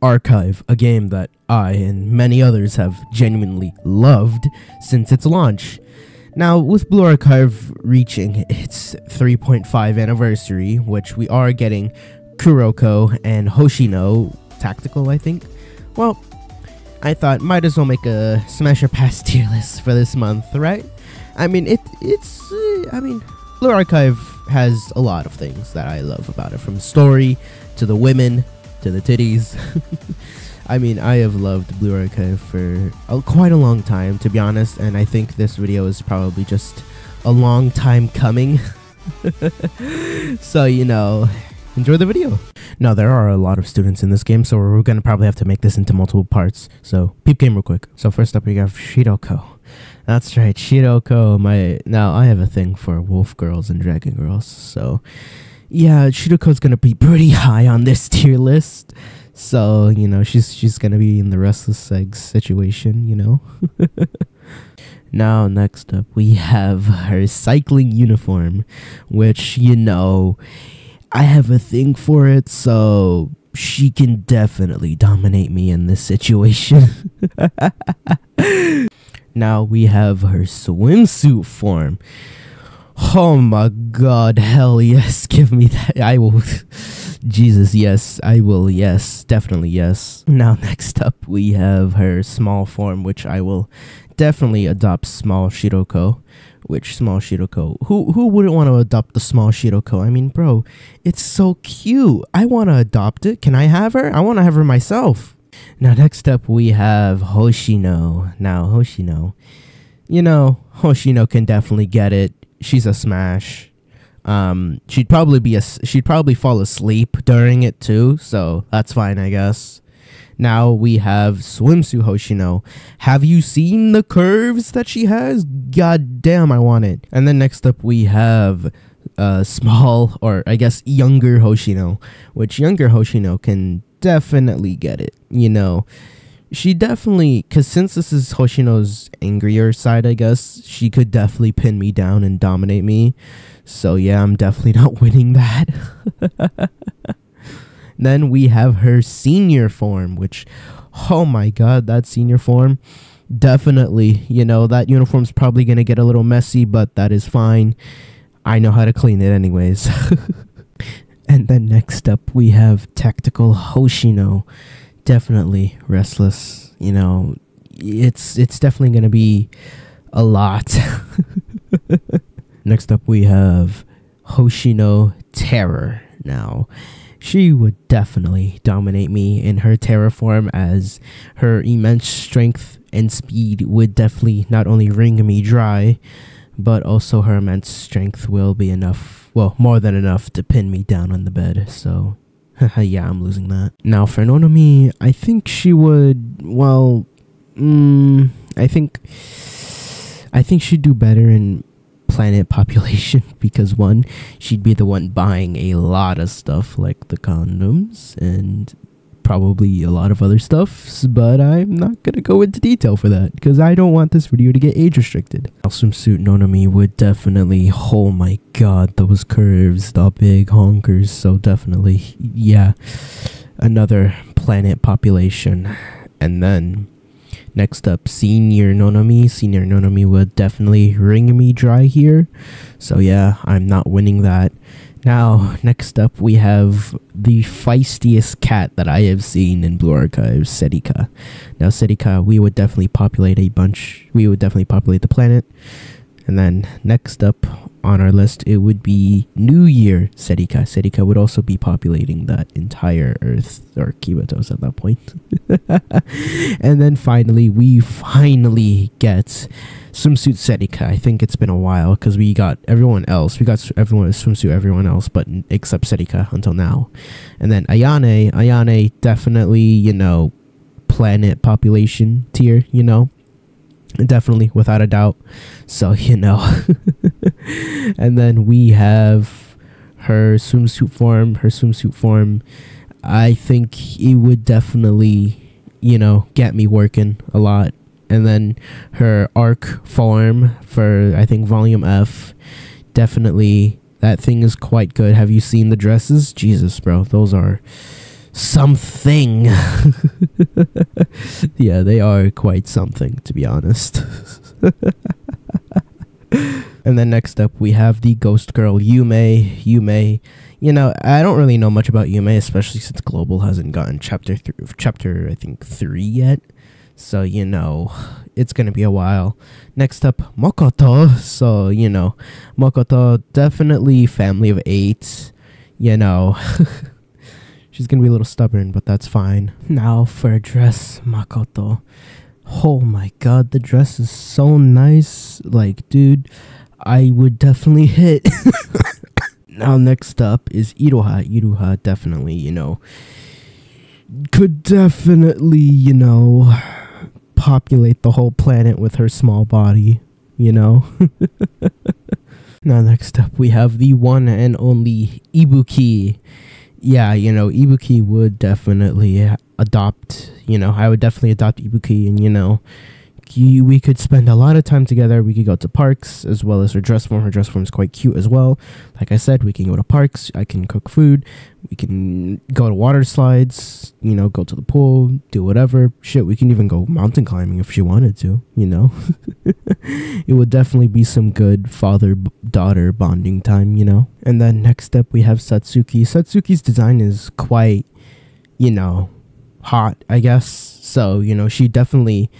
Archive, a game that I and many others have genuinely loved since its launch. Now, with Blue Archive reaching its 3.5 anniversary, which we are getting Kuroko and Hoshino tactical, I think. Well, I thought might as well make a Smash or Pass tier list for this month, right? I mean, it it's uh, I mean, Blue Archive has a lot of things that I love about it, from story to the women to the titties. I mean, I have loved Blue Archive for a, quite a long time, to be honest, and I think this video is probably just a long time coming. so, you know, enjoy the video. Now, there are a lot of students in this game, so we're to probably have to make this into multiple parts. So, peep game real quick. So, first up, we have Shiroko. That's right, Shiroko. My Now, I have a thing for wolf girls and dragon girls, so yeah, Shiroko's gonna be pretty high on this tier list. So, you know, she's she's gonna be in the restless eggs situation, you know. now next up we have her cycling uniform, which, you know, I have a thing for it, so she can definitely dominate me in this situation. now we have her swimsuit form. Oh my god, hell yes, give me that. I will. Jesus, yes, I will, yes, definitely yes. Now, next up, we have her small form, which I will definitely adopt small Shiroko. Which small Shiroko? Who who wouldn't want to adopt the small Shiroko? I mean, bro, it's so cute. I want to adopt it. Can I have her? I want to have her myself. Now, next up, we have Hoshino. Now, Hoshino. You know, Hoshino can definitely get it she's a smash. Um, she'd probably be a she'd probably fall asleep during it too, so that's fine, I guess. Now we have swimsuit Hoshino. Have you seen the curves that she has? God damn, I want it. And then next up we have uh small or I guess younger Hoshino, which younger Hoshino can definitely get it. You know, she definitely because since this is hoshino's angrier side i guess she could definitely pin me down and dominate me. So yeah i'm definitely not winning that. Then we have her senior form which oh my god that senior form definitely you know that uniform's probably gonna get a little messy but that is fine. I know how to clean it anyways. And then next up we have tactical hoshino definitely restless. You know, it's it's definitely going to be a lot. Next up, we have Hoshino Terror. Now, she would definitely dominate me in her terror form, as her immense strength and speed would definitely not only wring me dry, but also her immense strength will be enough, well, more than enough to pin me down on the bed. So, yeah, I'm losing that. Now, for Nonomi, I think she would, well, mm, I think, I think she'd do better in planet population because one, she'd be the one buying a lot of stuff like the condoms and probably a lot of other stuff, but I'm not gonna go into detail for that because I don't want this video to get age restricted. Swimsuit Nonomi would definitely, oh my god, those curves, the big honkers, so definitely, yeah, another planet population. And then next up, Senior Nonomi. Senior Nonomi would definitely wring me dry here, so yeah, I'm not winning that. Now, next up, we have the feistiest cat that I have seen in Blue Archives, Serika. Now, Serika, we would definitely populate a bunch, we would definitely populate the planet. And then next up on our list, it would be New Year Serika. Serika would also be populating that entire Earth, or Kivotos at that point. and then finally, we finally get swimsuit Serika. I think it's been a while because we got everyone else. We got everyone swimsuit everyone else, but except Serika until now. And then Ayane, Ayane definitely you know planet population tier. You know, definitely without a doubt. So you know, and then we have her swimsuit form. Her swimsuit form. I think it would definitely you know get me working a lot and then her arc form for I think volume F definitely that thing is quite good. Have you seen the dresses? Jesus, bro, those are something. yeah, they are quite something, to be honest. and then next up, we have the ghost girl, Yume. Yume, you know, I don't really know much about Yume, especially since Global hasn't gotten chapter th- chapter I think three yet. So you know, it's gonna be a while. Next up, Makoto. So you know, Makoto definitely family of eight. You know. She's gonna be a little stubborn, but that's fine. Now for a dress, Makoto. Oh my god, the dress is so nice. Like, dude, I would definitely hit. now, next up is Iroha. Iroha definitely, you know, could definitely, you know, populate the whole planet with her small body, you know. now, next up, we have the one and only Ibuki yeah, you know, Ibuki would definitely adopt, you know, I would definitely adopt Ibuki and, you know, we could spend a lot of time together. We could go to parks as well as her dress form. Her dress form is quite cute as well. Like I said, we can go to parks. I can cook food. We can go to water slides. You know, go to the pool, do whatever. Shit, we can even go mountain climbing if she wanted to. You know, it would definitely be some good father daughter bonding time. You know. And then next up we have Satsuki. Satsuki's design is quite, you know, hot. I guess so. You know, she definitely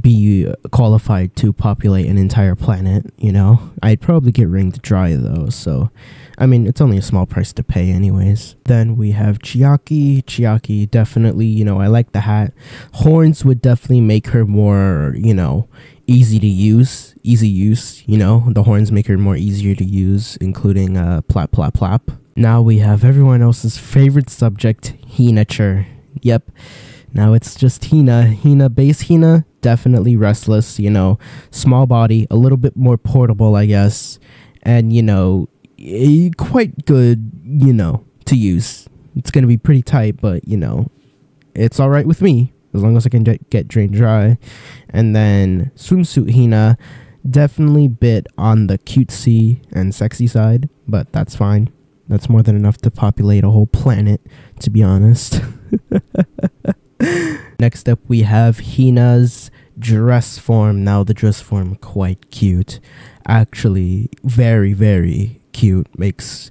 be qualified to populate an entire planet, you know? I'd probably get ringed dry though, so I mean, it's only a small price to pay anyways. Then we have Chiaki. Chiaki definitely, you know, I like the hat. Horns would definitely make her more, you know, easy to use, easy use, you know? The horns make her more easier to use, including uh plap plap plap. Now we have everyone else's favorite subject, Hinature. Yep. Now it's just Hina. Hina, base Hina, definitely restless, you know, small body, a little bit more portable, I guess, and, you know, eh, quite good, you know, to use. It's going to be pretty tight, but, you know, it's all right with me as long as I can get drained dry. And then swimsuit Hina, definitely bit on the cutesy and sexy side, but that's fine. That's more than enough to populate a whole planet, to be honest. Next up, we have Hina's dress form. Now, the dress form quite cute. Actually, very, very cute. Makes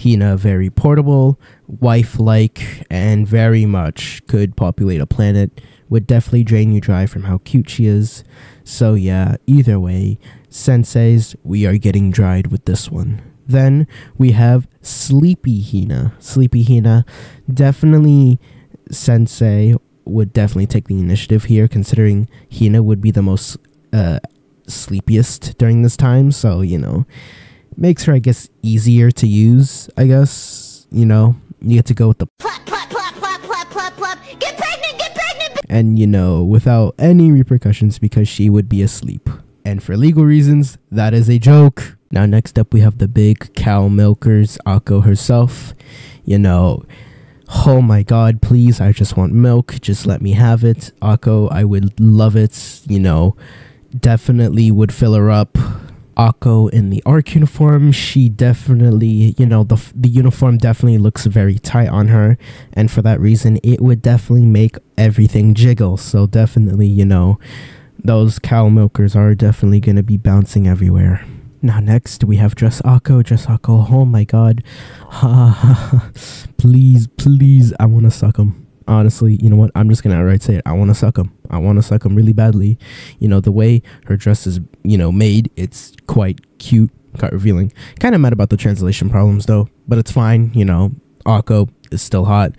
Hina very portable, wife-like, and very much could populate a planet. Would definitely drain you dry from how cute she is. So yeah, either way, senseis, we are getting dried with this one. Then we have Sleepy Hina. Sleepy Hina, definitely sensei would definitely take the initiative here, considering Hina would be the most uh, sleepiest during this time. So, you know, makes her, I guess, easier to use, I guess. You know, you get to go with the plop, plop, plop, plop, plop, plop, plop. Get pregnant, get pregnant. And, you know, without any repercussions because she would be asleep. And for legal reasons, that is a joke. Now, next up, we have the big cow milkers, Ako herself. You know, oh my god, please, I just want milk. Just let me have it. Ako, I would love it. You know, definitely would fill her up. Ako in the ARC uniform, she definitely, you know, the, the uniform definitely looks very tight on her. And for that reason, it would definitely make everything jiggle. So definitely, you know, those cow milkers are definitely going to be bouncing everywhere. Now next we have Dress Ako, Dress Ako. Oh my god. please, please, I want to suck him. Honestly, you know what? I'm just gonna outright say it. I want to suck him. I want to suck him really badly. You know the way her dress is, you know, made. It's quite cute, quite revealing. Kind of mad about the translation problems though, but it's fine. You know, Ako is still hot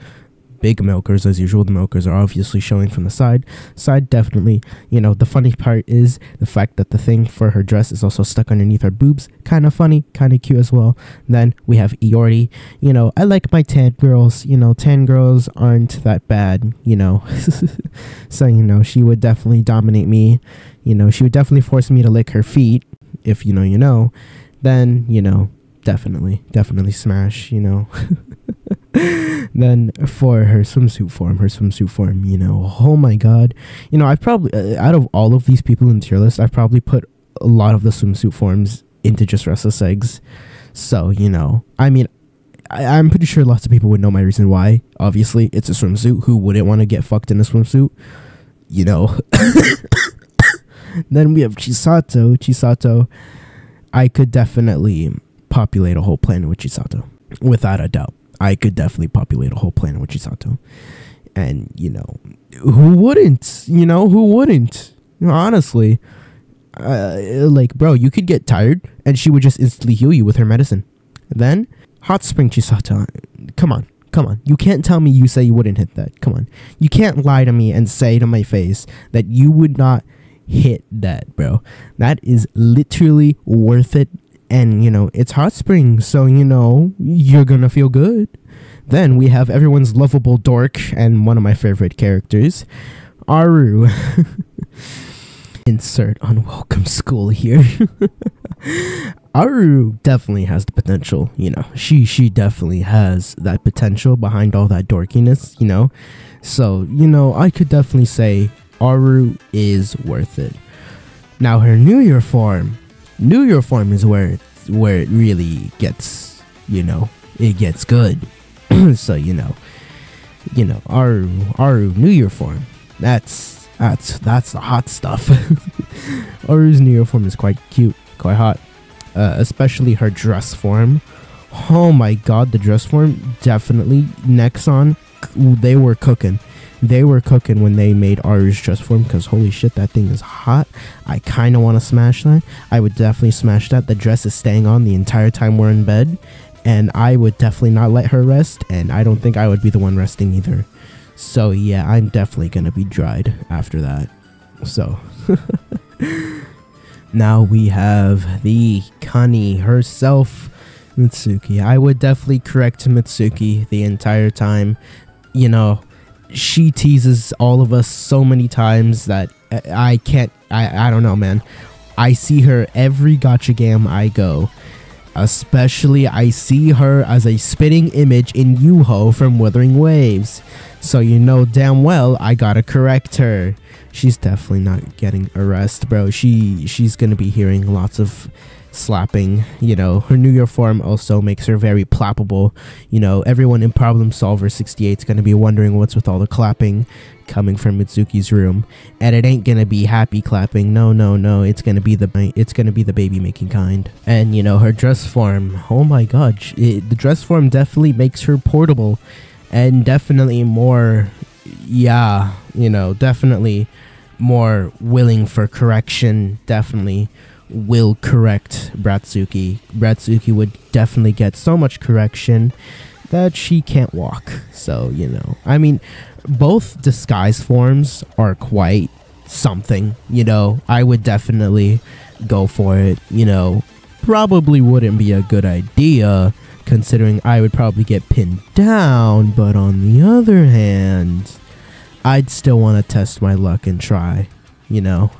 big milkers as usual. The milkers are obviously showing from the side. Side definitely, you know, the funny part is the fact that the thing for her dress is also stuck underneath her boobs. Kind of funny, kind of cute as well. Then we have Iori. You know, I like my tan girls. You know, tan girls aren't that bad, you know. so, you know, she would definitely dominate me. You know, she would definitely force me to lick her feet. If you know, you know. Then, you know, definitely, definitely smash, you know. then for her swimsuit form, her swimsuit form, you know, oh my god, you know, I've probably uh, out of all of these people in tier list, I've probably put a lot of the swimsuit forms into just restless eggs. So you know, I mean, I, I'm pretty sure lots of people would know my reason why. Obviously, it's a swimsuit. Who wouldn't want to get fucked in a swimsuit? You know. then we have Chisato. Chisato, I could definitely populate a whole planet with Chisato, without a doubt. I could definitely populate a whole planet with Chisato. And, you know, who wouldn't? You know, who wouldn't? honestly, uh, like, bro, you could get tired and she would just instantly heal you with her medicine. Then, Hot Spring Chisato, come on, come on. You can't tell me you say you wouldn't hit that. Come on. You can't lie to me and say to my face that you would not hit that, bro. That is literally worth it. And, you know, it's Hot Spring, so, you know, you're gonna feel good. Then we have everyone's lovable dork and one of my favorite characters, Aru. Insert unwelcome school here. Aru definitely has the potential, you know. She she definitely has that potential behind all that dorkiness, you know. So, you know, I could definitely say Aru is worth it. Now her New Year form, New Year form is where it, where it really gets, you know, it gets good. so you know, you know, Aru Aru New Year form. That's that's that's the hot stuff. Aru's New Year form is quite cute, quite hot, uh, especially her dress form. Oh my god, the dress form definitely Nexon. They were cooking they were cooking when they made Aru's dress form because holy shit, that thing is hot. I kind of want to smash that. I would definitely smash that. The dress is staying on the entire time we're in bed, and I would definitely not let her rest, and I don't think I would be the one resting either. So yeah, I'm definitely gonna be dried after that. So now we have the Kani herself, Mutsuki. I would definitely correct Mutsuki the entire time. You know, she teases all of us so many times that I can't. I I don't know, man. I see her every gotcha game I go. Especially, I see her as a spitting image in Yuho from Wuthering Waves. So you know damn well I gotta correct her. She's definitely not getting arrested, bro. She she's gonna be hearing lots of slapping. You know, her New Year form also makes her very plappable. You know, everyone in Problem Solver 68 is going to be wondering what's with all the clapping coming from Mutsuki's room, and it ain't gonna be happy clapping. No, no, no. It's gonna be the it's gonna be the baby making kind. And you know her dress form. Oh my god, it, the dress form definitely makes her portable, and definitely more. Yeah, you know, definitely more willing for correction. Definitely will correct Bratsuki. Bratsuki would definitely get so much correction that she can't walk. So, you know, I mean, both disguise forms are quite something, you know. I would definitely go for it, you know. Probably wouldn't be a good idea considering I would probably get pinned down, but on the other hand, I'd still want to test my luck and try, you know.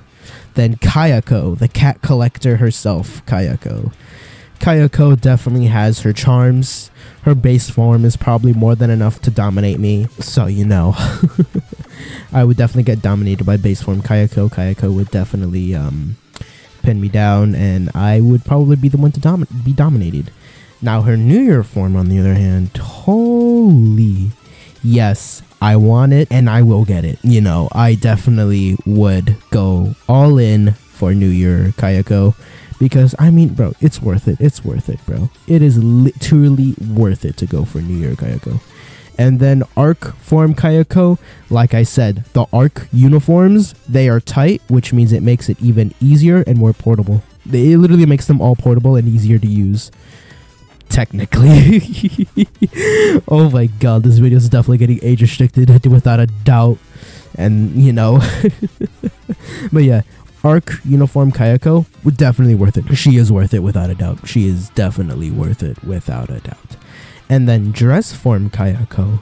Then Kayoko, the cat collector herself, Kayoko. Kayoko definitely has her charms. Her base form is probably more than enough to dominate me. So, you know, I would definitely get dominated by base form Kayoko. Kayoko would definitely um, pin me down, and I would probably be the one to dom- be dominated. Now, her New Year form, on the other hand, holy. Yes, I want it and I will get it. You know, I definitely would go all in for New Year Kayoko because I mean, bro, it's worth it. It's worth it, bro. It is literally worth it to go for New Year Kayoko. And then arc form Kayoko, like I said, the arc uniforms, they are tight, which means it makes it even easier and more portable. It literally makes them all portable and easier to use technically. oh my god, this video is definitely getting age restricted without a doubt. And you know, but yeah, Arc Uniform Kayoko would definitely worth it. She is worth it without a doubt. She is definitely worth it without a doubt. And then Dress Form Kayoko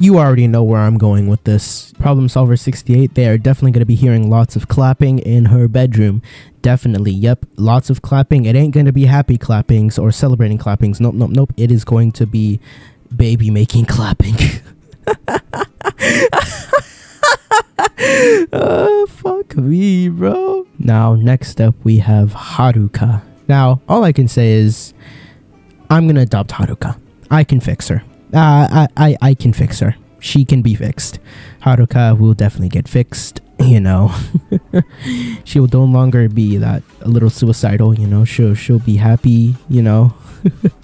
you already know where I'm going with this. Problem Solver 68, they are definitely going to be hearing lots of clapping in her bedroom. Definitely, yep, lots of clapping. It ain't going to be happy clappings or celebrating clappings. Nope, nope, nope. It is going to be baby making clapping. oh, fuck me, bro. Now, next up, we have Haruka. Now, all I can say is I'm going to adopt Haruka. I can fix her. Uh, I, I, I can fix her. She can be fixed. Haruka will definitely get fixed. You know, she will no longer be that a little suicidal. You know, she'll she'll be happy. You know,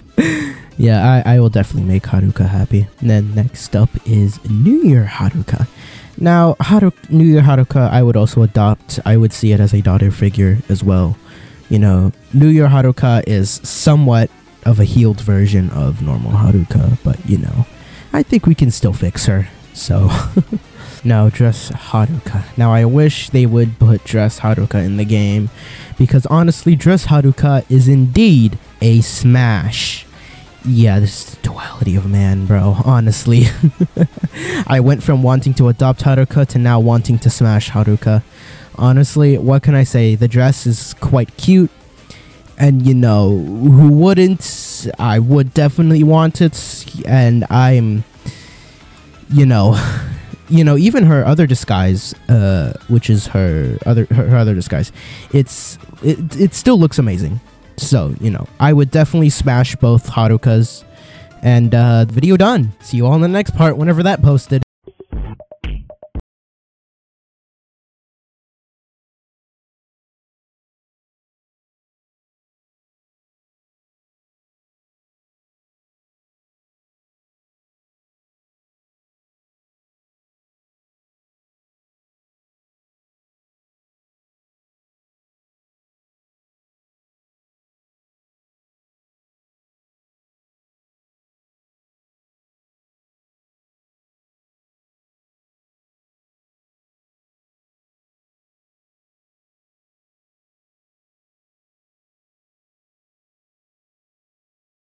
yeah, I, I will definitely make Haruka happy. And then next up is New Year Haruka. Now, Haru- New Year Haruka, I would also adopt. I would see it as a daughter figure as well. You know, New Year Haruka is somewhat of a healed version of normal Haruka, but you know, I think we can still fix her. So, now dress Haruka. Now, I wish they would put dress Haruka in the game because honestly, dress Haruka is indeed a smash. Yeah, this is the duality of man, bro. Honestly, I went from wanting to adopt Haruka to now wanting to smash Haruka. Honestly, what can I say? The dress is quite cute and you know who wouldn't i would definitely want it and i'm you know you know even her other disguise uh which is her other her, her other disguise it's it, it still looks amazing. So you know i would definitely smash both harukas. And uh video done. See you all in the next part whenever that posted